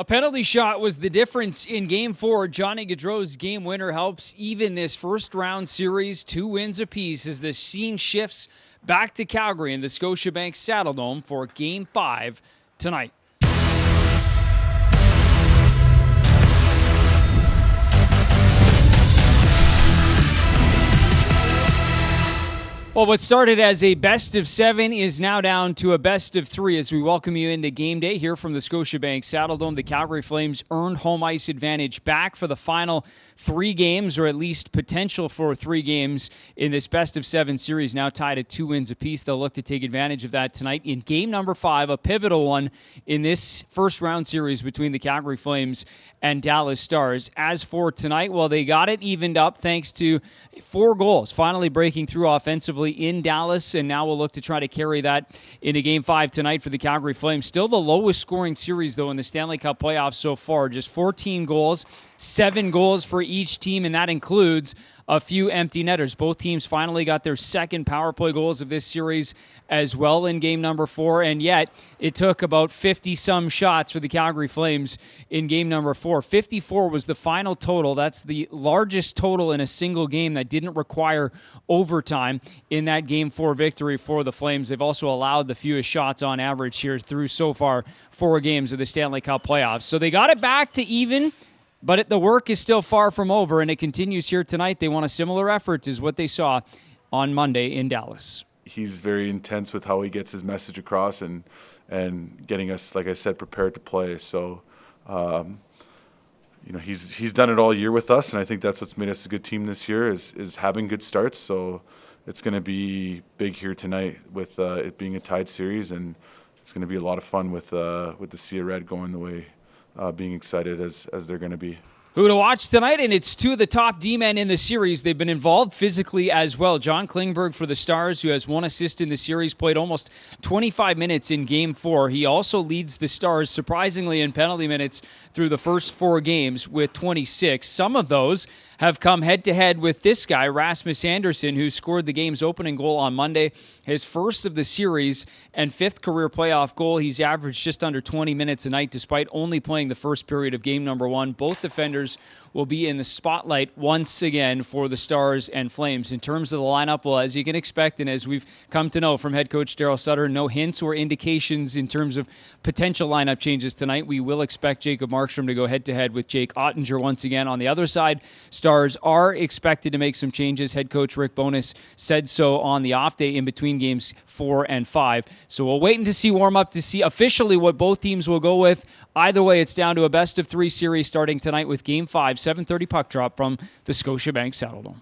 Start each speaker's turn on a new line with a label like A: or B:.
A: A penalty shot was the difference in game four. Johnny Gaudreau's game winner helps even this first round series, two wins apiece, as the scene shifts back to Calgary in the Scotiabank Saddledome for game five tonight. Well, what started as a best of seven is now down to a best of three as we welcome you into game day here from the Scotiabank Saddledome. The Calgary Flames earned home ice advantage back for the final three games, or at least potential for three games in this best of seven series, now tied at two wins apiece. They'll look to take advantage of that tonight in game number five, a pivotal one in this first round series between the Calgary Flames and Dallas Stars. As for tonight, well, they got it evened up thanks to four goals, finally breaking through offensively offensively in Dallas, and now we'll look to try to carry that into Game Five tonight for the Calgary Flames. Still the lowest scoring series though in the Stanley Cup playoffs so far, just 14 goals, seven goals for each team, and that includes a few empty netters. Both teams finally got their second power play goals of this series as well in game number four, and yet it took about 50 some shots for the Calgary Flames in game number four. 54 was the final total. That's the largest total in a single game that didn't require overtime in that game four victory for the Flames. They've also allowed the fewest shots on average here through so far four games of the Stanley Cup playoffs. So they got it back to even. But it, the work is still far from over, and it continues here tonight. They want a similar effort is what they saw on Monday in Dallas.
B: He's very intense with how he gets his message across and and getting us, like I said, prepared to play. So, um, you know, he's he's done it all year with us, and I think that's what's made us a good team this year is is having good starts. So, it's going to be big here tonight with uh, it being a tied series, and it's going to be a lot of fun with uh, with the Sea Red going the way uh, being excited as as they're going to be.
A: Who to watch tonight? And it's two of the top D men in the series. They've been involved physically as well. John Klingberg for the Stars, who has one assist in the series, played almost 25 minutes in game four. He also leads the Stars, surprisingly, in penalty minutes through the first four games with 26. Some of those have come head to head with this guy, Rasmus Andersson, who scored the game's opening goal on Monday, his first of the series and fifth career playoff goal. He's averaged just under 20 minutes a night despite only playing the first period of game number one. Both defenders will be in the spotlight once again for the Stars and Flames. In terms of the lineup, well, as you can expect, and as we've come to know from head coach Daryl Sutter, no hints or indications in terms of potential lineup changes tonight. We will expect Jacob Markstrom to go head to head with Jake Oettinger once again. On the other side, Stars are expected to make some changes. Head coach Rick Bowness said so on the off day in between games four and five. So we'll wait to see warm up to see officially what both teams will go with. Either way, it's down to a best of three series starting tonight with Game Five, 7:30 puck drop from the Scotiabank Saddledome.